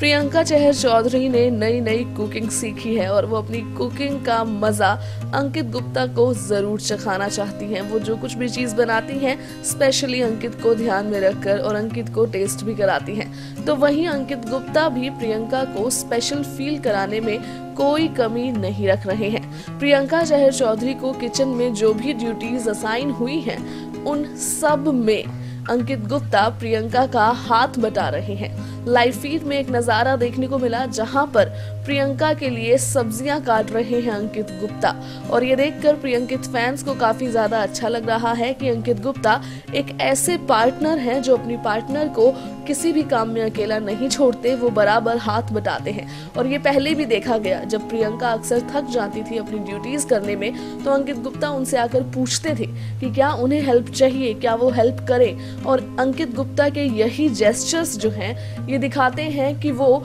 प्रियंका चहर चौधरी ने नई नई कुकिंग सीखी है और वो अपनी कुकिंग का मज़ा अंकित गुप्ता को ज़रूर चखाना चाहती हैं। वो जो कुछ भी चीज़ बनाती हैं स्पेशली अंकित को ध्यान में रखकर और अंकित को टेस्ट भी कराती हैं। तो वहीं अंकित गुप्ता भी प्रियंका को स्पेशल फील कराने में कोई कमी नहीं रख रहे हैं। प्रियंका चहर चौधरी को किचन में जो भी ड्यूटीज़ असाइन हुई हैं, उन सब में अंकित गुप्ता प्रियंका का हाथ बटा रहे हैं। लाइव फ़ीड में एक नज़ारा देखने को मिला, जहाँ पर प्रियंका के लिए सब्ज़ियाँ काट रहे हैं अंकित गुप्ता। और ये देखकर प्रियंकित फैंस को काफ़ी ज़्यादा अच्छा लग रहा है कि अंकित गुप्ता एक ऐसे पार्टनर हैं जो अपनी पार्टनर को किसी भी काम में अकेला नहीं छोड़ते, वो बराबर हाथ बटाते हैं। और ये पहले भी देखा गया, जब प्रियंका अक्सर थक जाती थी अपनी ड्यूटीज़ करने में तो अंकित गुप्ता उनसे आकर पूछते थे कि क्या उन्हें हेल्प चाहिए, क्या वो हेल्प करें? और अंकित गुप्ता के यही जेस्टर्स जो हैं, ये दिखाते हैं कि वो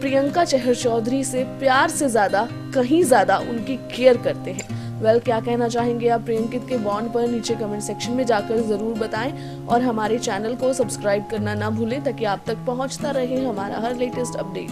प्रियंका चहर चौधरी से प्यार से ज़्यादा कहीं ज़्यादा उनकी केयर करते हैं। वेल well, क्या कहना चाहेंगे आप प्रियंकित के बॉन्ड पर? नीचे कमेंट सेक्शन में जाकर ज़रूर बताएँ और हमारे चैनल को सब्सक्राइब करना ना भूलें ताकि आप तक पहुँचता रहे हमारा हर लेटेस्ट अपडेट